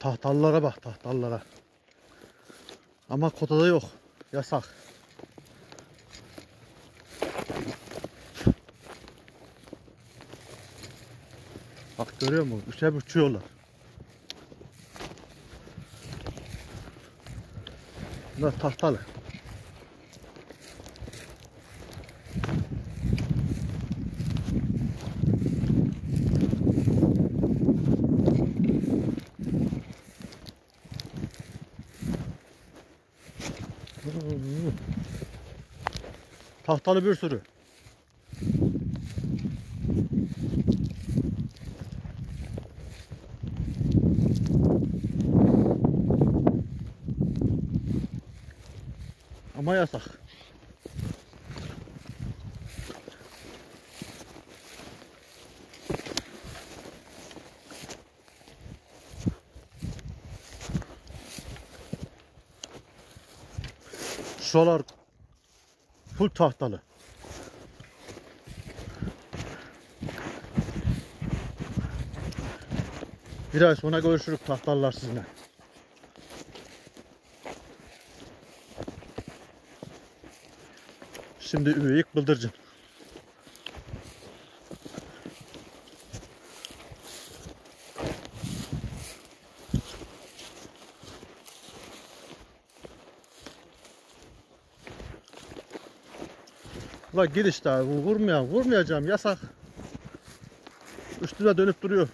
Tahtallara bak tahtallara. Ama kotada yok. Yasak. Bak görüyor musun? Üçe uçuyorlar. Bunlar tahtalı. Tahtalı bir sürü. Ama yasak. Şuralar full tahtalı. Bir ay sonra görüşürüz tahtalılar sizinle. Şimdi üveyik bıldırcın. La gir işte abi vurmayan vurmayacağım yasak. Üstüne dönüp duruyor.